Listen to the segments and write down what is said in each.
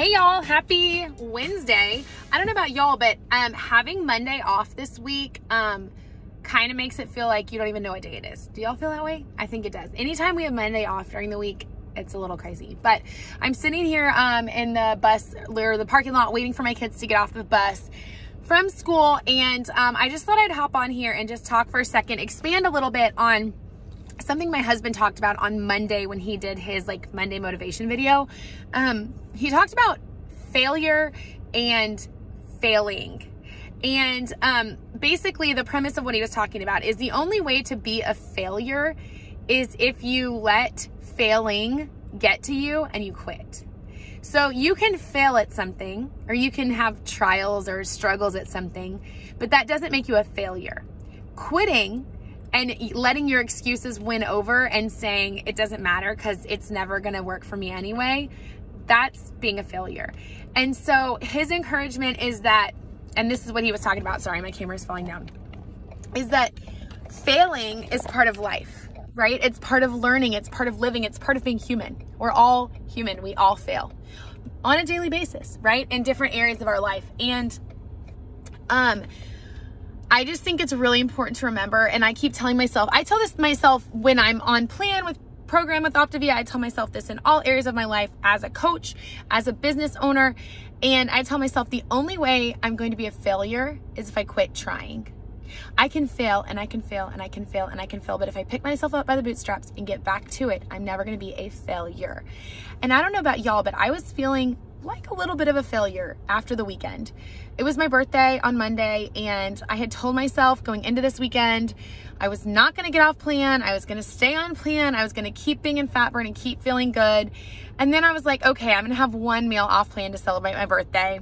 Hey y'all, happy Wednesday. I don't know about y'all, but um having Monday off this week um kind of makes it feel like you don't even know what day it is. Do y'all feel that way? I think it does. Anytime we have Monday off during the week, it's a little crazy. But I'm sitting here um in the bus or the parking lot waiting for my kids to get off the bus from school and um, I just thought I'd hop on here and just talk for a second, expand a little bit on something my husband talked about on Monday when he did his like Monday motivation video. Um, he talked about failure and failing. And um, basically, the premise of what he was talking about is the only way to be a failure is if you let failing get to you and you quit. So you can fail at something or you can have trials or struggles at something, but that doesn't make you a failure. Quitting and letting your excuses win over and saying it doesn't matter because it's never going to work for me anyway, that's being a failure. And so his encouragement is that, and this is what he was talking about. Sorry, my camera is falling down. Is that failing is part of life, right? It's part of learning, it's part of living, it's part of being human. We're all human, we all fail on a daily basis, right? In different areas of our life. And, um, I just think it's really important to remember. And I keep telling myself, I tell this myself when I'm on plan with program with Optavia. I tell myself this in all areas of my life as a coach, as a business owner. And I tell myself the only way I'm going to be a failure is if I quit trying. I can fail and I can fail and I can fail and I can fail, but if I pick myself up by the bootstraps and get back to it, I'm never going to be a failure. And I don't know about y'all, but I was feeling like a little bit of a failure after the weekend. It was my birthday on Monday, and I had told myself going into this weekend, I was not gonna get off plan. I was gonna stay on plan. I was gonna keep being in fat burn and keep feeling good. And then I was like, okay, I'm gonna have one meal off plan to celebrate my birthday.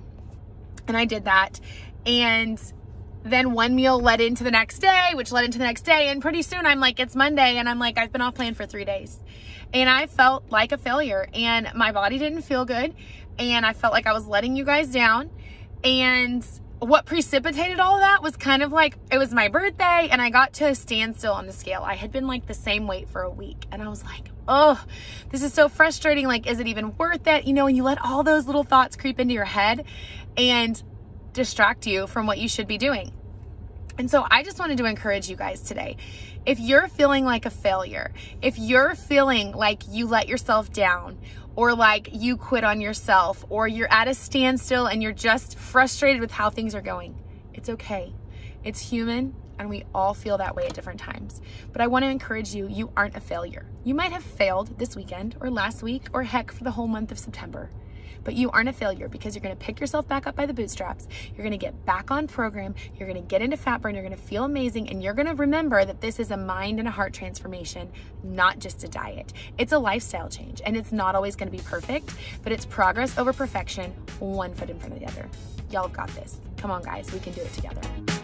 And I did that. And then one meal led into the next day, which led into the next day. And pretty soon I'm like, it's Monday. And I'm like, I've been off plan for three days. And I felt like a failure. And my body didn't feel good. And I felt like I was letting you guys down. And what precipitated all that was kind of like it was my birthday and I got to a standstill on the scale. I had been like the same weight for a week and I was like, oh, this is so frustrating. Like, is it even worth it? You know, and you let all those little thoughts creep into your head and distract you from what you should be doing. And so I just wanted to encourage you guys today. If you're feeling like a failure, if you're feeling like you let yourself down, or like you quit on yourself, or you're at a standstill and you're just frustrated with how things are going, it's okay. It's human and we all feel that way at different times. But I want to encourage you, you aren't a failure. You might have failed this weekend or last week or heck for the whole month of September but you aren't a failure because you're going to pick yourself back up by the bootstraps. You're going to get back on program. You're going to get into fat burn. You're going to feel amazing. And you're going to remember that this is a mind and a heart transformation, not just a diet. It's a lifestyle change and it's not always going to be perfect, but it's progress over perfection, one foot in front of the other. Y'all got this. Come on, guys. We can do it together.